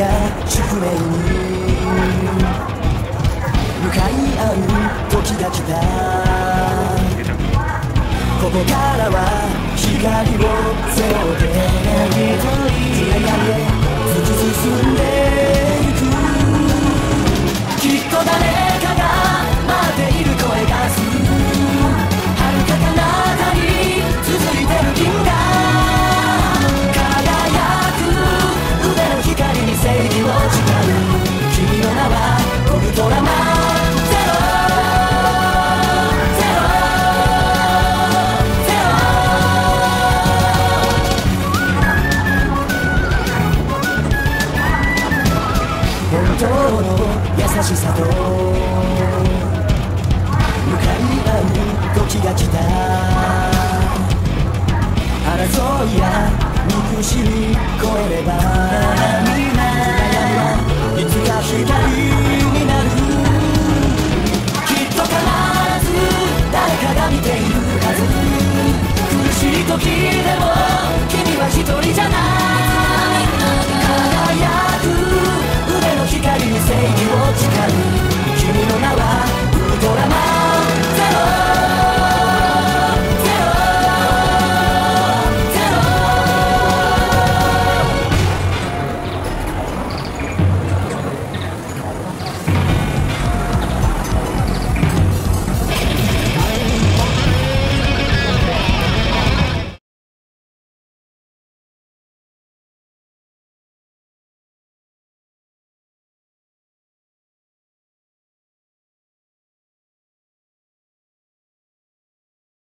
宿命に向かい合う時が来た。ここからは光を背負って。繋がりへ本当の優しさと向かい合う時が来た。争いや憎しみ越えれば悩みはいつか光になる。きっと必ず誰かが見ているはず。苦しい時でも君は一人じゃない。